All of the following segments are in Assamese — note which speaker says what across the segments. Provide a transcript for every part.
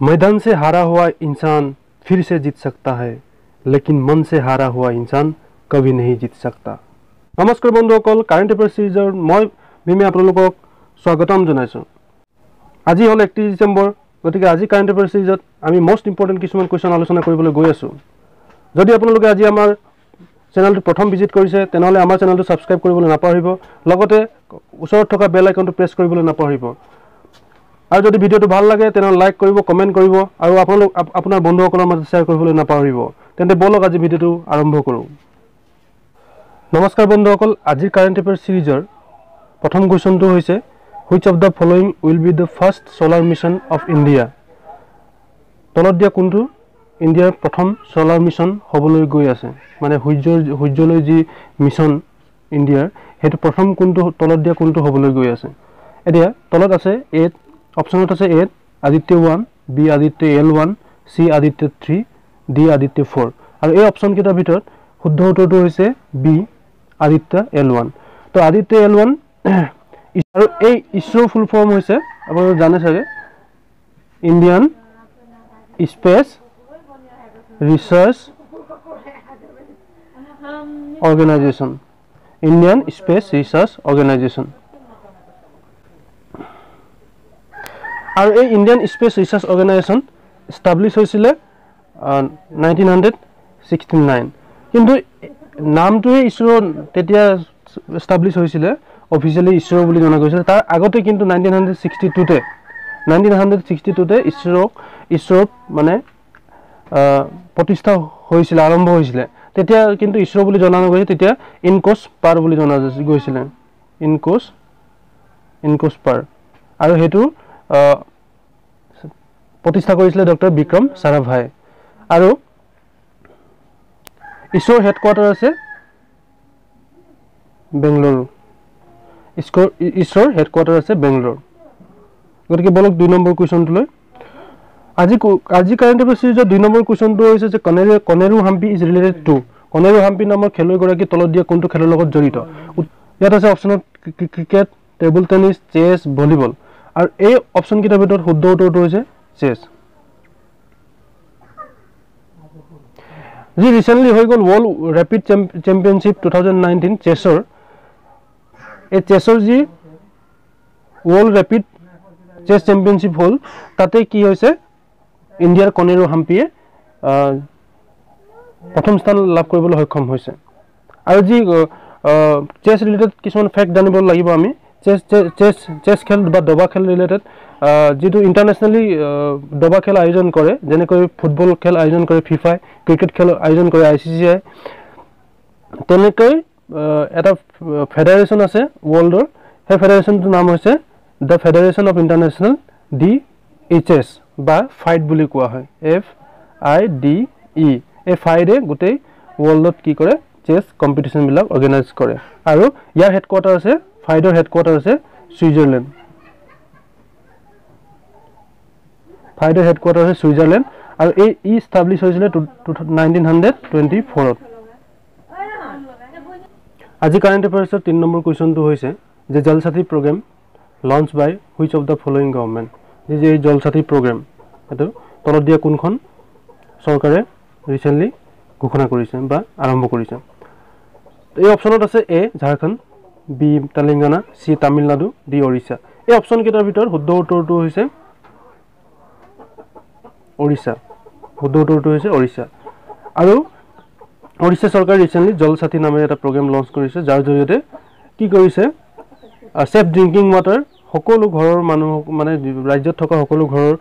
Speaker 1: मैदान से हारा हुआ इंसान फिर से जीत सकता है लेकिन मन से हारा हुआ इंसान कभी नहीं जीत सकता নমস্কাৰ বন্ধুসকল কাৰেণ্ট এফেয়াৰ ছিৰিজৰ মই ভীমে আপোনালোকক স্বাগতম জনাইছোঁ আজি হ'ল একত্ৰিছ ডিচেম্বৰ গতিকে আজি কাৰেণ্ট এফেয়াৰ ছিৰিজত আমি মষ্ট ইম্পৰ্টেণ্ট কিছুমান কুৱেশ্যন আলোচনা কৰিবলৈ গৈ আছোঁ যদি আপোনালোকে আজি আমাৰ চেনেলটো প্ৰথম ভিজিট কৰিছে তেনেহ'লে আমাৰ চেনেলটো ছাবস্ক্ৰাইব কৰিবলৈ নাপাহৰিব লগতে ওচৰত থকা বেল আইকনটো প্ৰেছ কৰিবলৈ নাপাহৰিব আৰু যদি ভিডিঅ'টো ভাল লাগে তেনেহ'লে লাইক কৰিব কমেণ্ট কৰিব আৰু আপোনালোক আপ- আপোনাৰ বন্ধুসকলৰ মাজত শ্বেয়াৰ কৰিবলৈ নাপাহৰিব। তেন্তে ব'লক আজি ভিডিঅ'টো আৰম্ভ কৰোঁ। নমস্কাৰ বন্ধুসকল আজিৰ কাৰেণ্ট এফেয়াৰ ছিৰিজৰ প্ৰথম কুৱেশ্যনটো হৈছে which of the following will be the first solar mission of India তলত দিয়া কোনটো? ইণ্ডিয়াৰ প্ৰথম ছ'লাৰ মিছন হ'বলৈ গৈ আছে। মানে সূৰ্যৰ সূৰ্যলৈ যি মিছন ইণ্ডিয়াৰ সেইটো প্ৰথম কোনটো তলত দিয়া কোনটো হ'বলৈ গৈ আছে? এতিয়া তলত আছে এত অপশ্যনত আছে এত Aditya one B Aditya L one C Aditya three D Aditya four আৰু এই অপশ্যনকেইটাৰ ভিতৰত শুদ্ধ উত্তৰটো হৈছে বি আদিত্য এল ওৱান তো আদিত্য এল ওৱান আৰু এই ইছৰ ফুল ফৰ্ম হৈছে আপোনালোকে জানে চাগে Indian space research organisation Indian space research organisation আৰু এই Indian space research organisation establish হৈছিলে নাইনটিন হাণ্ড্ৰেড ছিক্সটি নাইন কিন্তু নামটোৱে ইছৰ তেতিয়া ষ্টাব্লিছ হৈছিলে অফিচিয়েলি ইছৰ বুলি জনা গৈছিলে। তাৰ আগতে কিন্তু নাইনটিন হাণ্ড্ৰেড ছিক্সটি টুতে নাইনটিন হাণ্ড্ৰেড ছিক্সটি টুতে ইছৰক ইছৰক মানে প্ৰতিষ্ঠা হৈছিলে আৰম্ভ হৈছিলে। তেতিয়া কিন্তু ইছৰ বুলি জনা নগৈছে তেতিয়া ইনকোচ পাৰ বুলি জনা গৈছে- গৈছিলে। ইনকোচ ইনকোচ পাৰ। আৰু সেইটো প্ৰতিষ্ঠা কৰিছিলে ডক্টৰ বিক্ৰম চাৰাভাই। আৰু ইছৰ হেডকোৱাৰ্টাৰ আছে বেংগলুৰু। ইছৰ ইছৰ হেডকোৱাৰ্টাৰ আছে বেংগলোৰ। গতিকে বলক দুই নম্বৰ কুৱেশ্যনটোলৈ আজি আজি কাৰেণ্ট এফেয়াৰ ছিৰিজৰ দুই নম্বৰ কুৱেশ্যনটো হৈছে যে Koneru Koneru Humpy is related to Koneru Humpy নামৰ খেলুৱৈগৰাকী তলত দিয়া কোনটো খেলৰ লগত জড়িত? ইয়াত আছে অপশ্যনত ক্ৰি- cricket table tennis chess volleyball আৰু এই অপশ্যনকেইটাৰ ভিতৰত শুদ্ধ উত্তৰটো হৈছে চেছ যি ৰিচেণ্টলি হৈ গ'ল world rapid championship two thousand nineteen চেছৰ এই চেছৰ যি ৱৰ্ল্ড ৰেপিড চেছ চেম্পিয়নশ্বিপ হ'ল তাতে কি হৈছে ইণ্ডিয়াৰ কনেৰু হাম্পিয়ে প্ৰথম স্থান লাভ কৰিবলৈ সক্ষম হৈছে। আৰু যি চেছ ৰিলেটেড কিছুমান ফেক্ট জানিব লাগিব আমি। চেছ চেছ চেছ খেল বা দবা খেল ৰিলেটেড যিটো ইণ্টাৰনেশ্যনেলি দবা খেল আয়োজন কৰে যেনেকৈ ফুটবল খেল আয়োজন কৰে ফিফাই ক্ৰিকেট খেল আয়োজন কৰে আই চি চি আই তেনেকৈ এটা ফেডাৰেশ্যন আছে ৱৰ্ল্ডৰ সেই ফেডাৰেশ্যনটোৰ নাম হৈছে the federation of international D H S বা ফাইট বুলি কোৱা হয় এফ আই ডি ই এই ফাইডে গোটেই ৱৰ্ল্ডত কি কৰে চেছ কম্পিটিশ্যনবিলাক অৰ্গেনাইজ কৰে আৰু ইয়াৰ হেডকোৱাৰ্টাৰ আছে ফাইডৰ হেডকোৱাৰ্টাৰ আছে ছুইজাৰলেণ্ড। ফাইডৰ হেডকোৱাৰ্টাৰ আছে ছুইজাৰলেণ্ড আৰু এই ই ষ্টাব্লিছ হৈছিলে নাইনটিন হাণ্ড্ৰেড টুৱেণ্টি ফ'ৰত আজি কাৰেণ্ট এফেয়াৰ্ছৰ তিনি নম্বৰ কুৱেশ্যনটো হৈছে যে Jal Sathi programme launch by which of the following government যে যে এই জল সাথী প্ৰগ্ৰেম এইটো তলত দিয়া কোনখন চৰকাৰে ৰিচেণ্টলি ঘোষণা কৰিছে বা আৰম্ভ কৰিছে। এই অপশ্যনত আছে A Jharkhand. B Telangana C Tamil Nadu D Odisha এই অপশ্যনকেইটাৰ ভিতৰত শুদ্ধ উত্তৰটো হৈছে উৰিষ্যা শুদ্ধ উত্তৰটো হৈছে উৰিষ্যা আৰু উৰিষ্যা চৰকাৰে ৰিচেণ্টলি জল সাথী নামেৰে এটা প্ৰগ্ৰেম লঞ্চ কৰিছে যাৰ জৰিয়তে কি কৰিছে ছেফ ড্ৰিংকিং ৱাটাৰ সকলো ঘৰৰ মানুহ মানে ৰাজ্যত থকা সকলো ঘৰৰ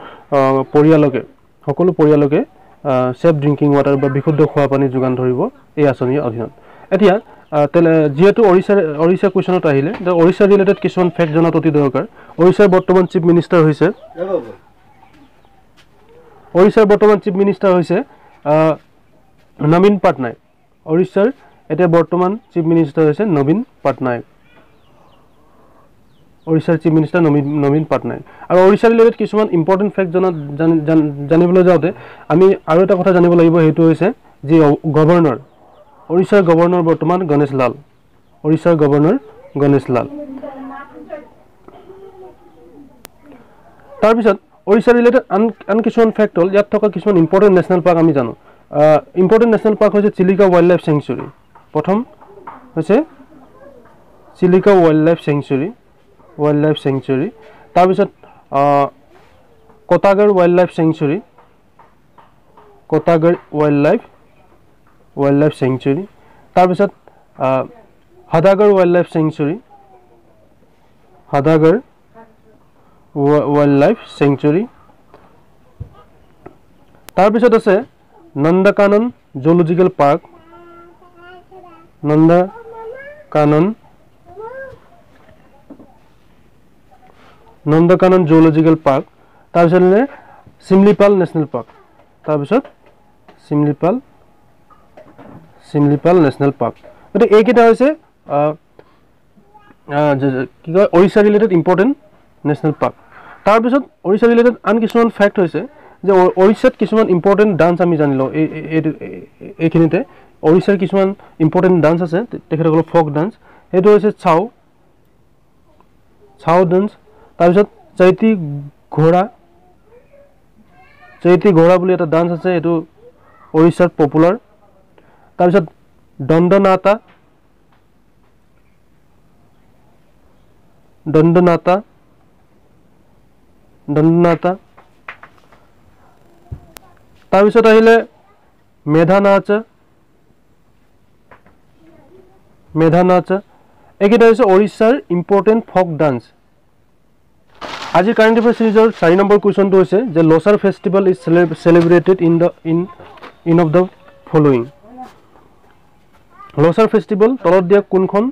Speaker 1: পৰিয়ালকে সকলো পৰিয়ালকে ছেফ ড্ৰিংকিং ৱাটাৰ বা বিশুদ্ধ খোৱা পানী যোগান ধৰিব এই আঁচনিৰ অধীনত। এতিয়া যিহেতু উৰিষ্যাৰ উৰিষ্যা কুৱেশ্যনত আহিলে উৰিষ্যা ৰিলেটেড কিছুমান ফেক্ট জনাটো অতি দৰকাৰ। উৰিষ্যাৰ বৰ্তমান চিফ মিনিষ্টাৰ হৈছে উৰিষ্যাৰ বৰ্তমান চিফ মিনিষ্টাৰ হৈছে নবীন পাটনায়ক। উৰিষ্যাৰ এতিয়া বৰ্তমান চিফ মিনিষ্টাৰ হৈছে নবীন পাটনায়ক। উৰিষ্যাৰ চিফ মিনিষ্টাৰ নবীন নবীন পাটনায়ক। আৰু উৰিষ্যা ৰিলেটেড কিছুমান ইম্পৰ্টেণ্ট ফেক্ট জান- জানিবলৈ যাওঁতে আমি আৰু এটা কথা জানিব লাগিব সেইটো হৈছে যি গভৰ্ণৰ উৰিষ্যাৰ গভৰ্ণৰ বৰ্তমান গণেশ লাল উৰিষ্যাৰ গভৰ্ণৰ গণেশ লাল তাৰপিছত উৰিষ্যা ৰিলেটেড আন আন কিছুমান ফেক্ট হ'ল ইয়াত থকা কিছুমান ইম্পৰ্টেণ্ট নেশ্যনেল পাৰ্ক আমি জানো ইম্পৰ্টেণ্ট নেশ্যনেল পাৰ্ক হৈছে চিলিকা ৱাইল্ড লাইফ চেংচুৰী প্ৰথম হৈছে Chilika wildlife sanctuary wildlife sanctuary তাৰপিছত Kotagarh wildlife sanctuary Kotagarh wildlife wildlife sanctuary তাৰপিছত Hadagarh wildlife sanctuary Hadagarh wildlife sanctuary তাৰপিছত আছে Nandankanan zoological park Nandankanan Nandankanan zoological park তাৰপিছত চিমলিপাল নেশ্যনেল পাৰ্ক তাৰপিছত চিমলিপাল চিমলিপাল নেশ্যনেল পাৰ্ক গতিকে এইকেইটা হৈছে কি কয় Odisha related important national park তাৰপিছত উৰিষ্যা ৰিলেটেড আন কিছুমান ফেক্ট হৈছে যে উৰিষ্যাত কিছুমান ইম্পৰ্টেণ্ট ডান্স আমি জানি লওঁ এই এইখিনিতে। উৰিষ্যাৰ কিছুমান ইম্পৰ্টেণ্ট ডান্স আছে তেখেতসকলৰ ফক ডান্স সেইটো হৈছে চাও চাও ডান্স তাৰপিছত চৈতি ঘোঁৰা চৈতি ঘোঁৰা বুলি এটা ডান্স আছে এইটো উৰিষ্যাত পপুলাৰ তাৰপিছত দণ্ডনাতা দণ্ডনাতা দণ্ডনাতা তাৰপিছত আহিলে মেধা নাচ মেধা নাচ এইকেইটা হৈছে উৰিষ্যাৰ ইম্পৰ্টেণ্ট ফক ডান্স আজিৰ কাৰেণ্ট এফেয়াৰ চিৰিজৰ চাৰি নম্বৰ কুৱেশ্যনটো হৈছে যে Losar festival is celebrated in the in in of the following Losar festival তলত দিয়া কোনখন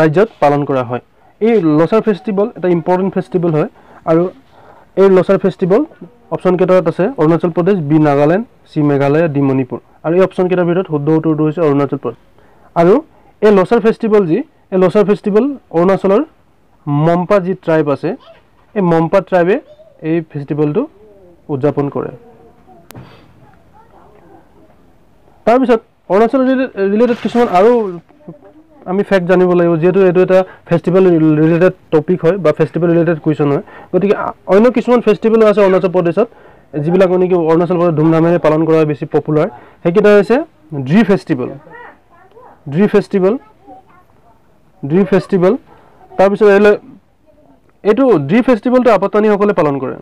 Speaker 1: ৰাজ্যত পালন কৰা হয়। এই লছাৰ ফেষ্টিভেল এটা ইম্পৰ্টেণ্ট ফেষ্টিভেল হয় আৰু এই লছাৰ ফেষ্টিভেল অপশ্যন কেইটাত আছে Arunachal Pradesh B Nagaland C Meghalaya D Manipur. আৰু এই অপশ্যন কেইটাৰ ভিতৰত শুদ্ধ উত্তৰটো হৈছে অৰুণাচল প্ৰদেশ। আৰু এই লছাৰ ফেষ্টিভেল যি এই লছাৰ ফেষ্টিভেল অৰুণাচলৰ মম্পা যি ট্ৰাইব আছে এই মম্পা ট্ৰাইবে এই ফেষ্টিভেলটো উদযাপন কৰে। তাৰপিছত অৰুণাচল ৰিলেটেড কিছুমান আৰু আমি ফেক্ট জানিব লাগিব যিহেতু এইটো এটা ফেষ্টিভেল ৰিলেটেড টপিক হয় বা ফেষ্টিভেল ৰিলেটেড কুৱেশ্যন হয়। গতিকে অন্য কিছুমান ফেষ্টিভেলো আছে অৰুণাচল প্ৰদেশত যিবিলাক নেকি অৰুণাচল প্ৰদেশ ধুমধামেৰে পালন কৰা হয় বেছি পপুলাৰ সেইকেইটা হৈছে Dree festival Dree festival Dree festival তাৰপিছত এইলৈ এইটো ড্ৰি ফেষ্টিভেলটো আপাতানীসকলে পালন কৰে।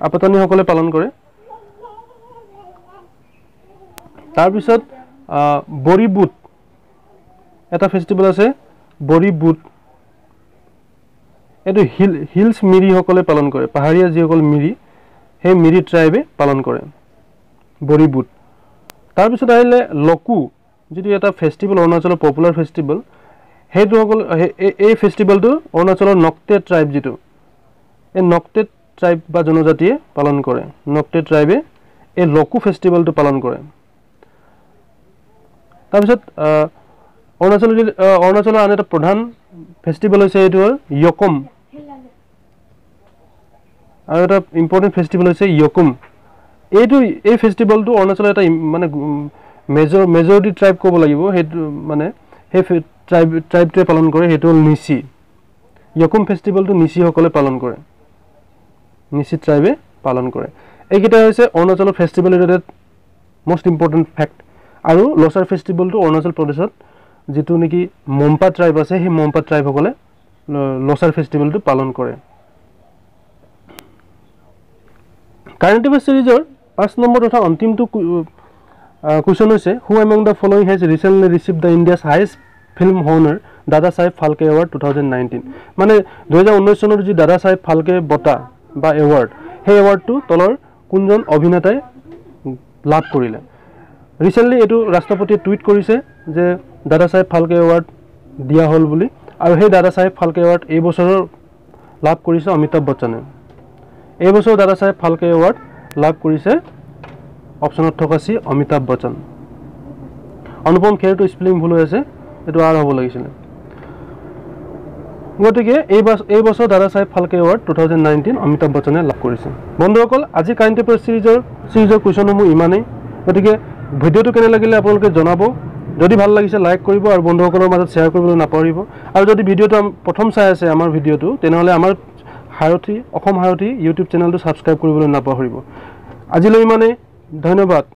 Speaker 1: আপাতানীসকলে পালন কৰে। তাৰপিছত বৰিবুট এটা ফেষ্টিভেল আছে বৰিবুট এইটো হিল হিলছ মিৰিসকলে পালন কৰে পাহাৰীয়া যিসকল মিৰি সেই মিৰি ট্ৰাইবে পালন কৰে বৰিবুট তাৰপিছত আহিলে লকু যিটো এটা ফেষ্টিভেল অৰুণাচলৰ পপুলাৰ ফেষ্টিভেল সেইটো সকল এই ফেষ্টিভেলটো অৰুণাচলৰ নক্টে ট্ৰাইব যিটো এই নক্টে ট্ৰাইব বা জনজাতিয়ে পালন কৰে নক্টে ট্ৰাইবে এই লকু ফেষ্টিভেলটো পালন কৰে। তাৰপিছত অৰুণাচল অৰুণাচলৰ আন এটা প্ৰধান ফেষ্টিভেল হৈছে এইটো হ'ল য়কম। আৰু এটা ইম্পৰ্টেণ্ট ফেষ্টিভেল হৈছে য়কুম। এইটো এই ফেষ্টিভেলটো অৰুণাচলৰ এটা মানে মেজৰ মেজৰিটি ট্ৰাইব ক'ব লাগিব সেইটো মানে সেই ট্ৰাইব ট্ৰাইবটোৱে পালন কৰে সেইটো হ'ল নিচি। য়কুম ফেষ্টিভেলটো নিচিসকলে পালন কৰে। নিচি ট্ৰাইবে পালন কৰে। এইকেইটা হৈছে অৰুণাচলৰ festival related most important fact আৰু লছাৰ ফেষ্টিভেলটো অৰুণাচল প্ৰদেশত যিটো নেকি মম্পা ট্ৰাইব আছে সেই মম্পা ট্ৰাইবসকলে লছাৰ ফেষ্টিভেলটো পালন কৰে। কাৰেণ্ট এফেয়াৰ চিৰিজৰ পাঁচ নম্বৰ তথা অন্তিমটো কুৱেশ্যন হৈছে who among the following has recently receive the India's highest film honour Dada Saheb Phalke award two thousand nineteen মানে দুহেজাৰ ঊনৈছ চনৰ যি দাদা চাহেব ফাল্কে বঁটা বা এৱাৰ্ড সেই এৱাৰ্ডটো তলৰ কোনজন অভিনেতাই লাভ কৰিলে? ৰিচেণ্টলি এইটো ৰাষ্ট্ৰপতিয়ে টুইট কৰিছে যে দাদা চাহেব ফাল্কে এৱাৰ্ড দিয়া হ'ল বুলি। আৰু সেই দাদা চাহেব ফাল্কে এৱাৰ্ড এই বছৰৰ লাভ কৰিছে অমিতাভ বচ্চনে। এই বছৰ দাদা চাহেব ফাল্কে এৱাৰ্ড লাভ কৰিছে অপশ্যনত থকা চি অমিতাভ বচ্চন। অনুপম খেৰটো স্পেলিং ভুল হৈ আছে এইটো আৰ হ'ব লাগিছিলে। গতিকে এই বছৰ এই বছৰ Dada Saheb Phalke award two thousand nineteen Amitabh বচ্চনে লাভ কৰিছে। বন্ধুসকল আজি কাৰেণ্ট এফেয়াৰ চিৰিজৰ চিৰিজৰ কুৱেশ্যনসমূহ ইমানেই। গতিকে ভিডিঅ'টো কেনে লাগিলে আপোনালোকে জনাব? যদি ভাল লাগিছে লাইক কৰিব আৰু বন্ধুসকলৰ মাজত শ্বেয়াৰ কৰিবলৈ নাপাহৰিব। আৰু যদি ভিডিঅ'টো প্ৰথম চাই আছে আমাৰ ভিডিঅ'টো তেনেহ'লে আমাৰ সাৰথি অসম সাৰথি ইউটিউব চেনেলটো ছাবস্ক্ৰাইব কৰিবলৈ নাপাহৰিব। আজিলৈ ইমানেই। ধন্যবাদ।